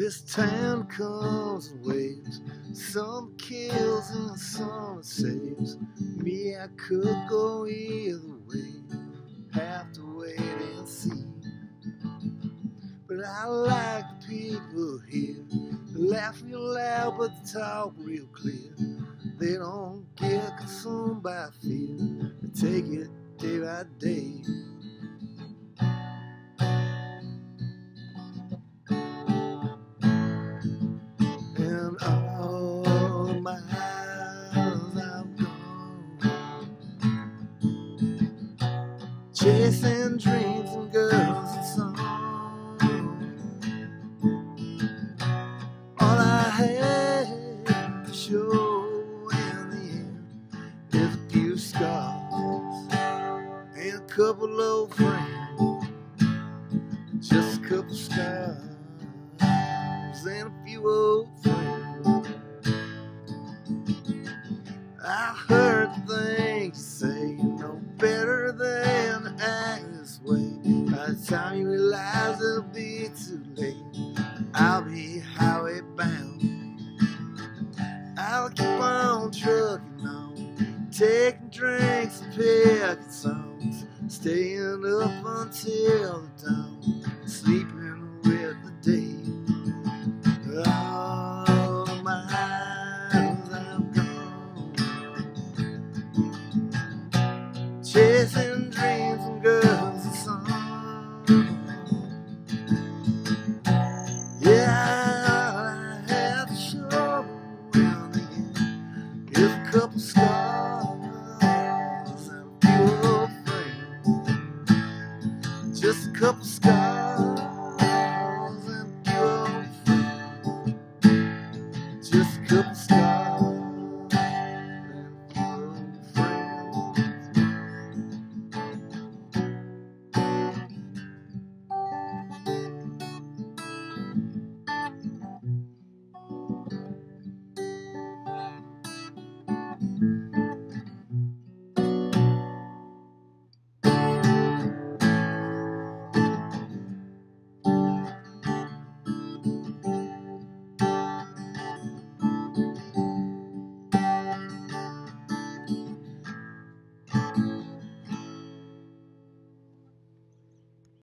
This town comes in waves, some kills and some saves. Me, I could go either way, have to wait and see. But I like the people here, they laugh real loud but they talk real clear. They don't get consumed by fear, they take it day by day. Chasing dreams and girls and songs. All I had to show in the end is a few scars and a couple old friends, just a couple scars and a few old friends. time you realize it'll be too late, I'll be highway bound. I'll keep on trucking on, taking drinks and picking songs, staying up until the dawn, sleeping with the day. All the miles I've gone, chasing dreams. scars and a pure flame. Just a couple scars and pure flame. Just a couple scars.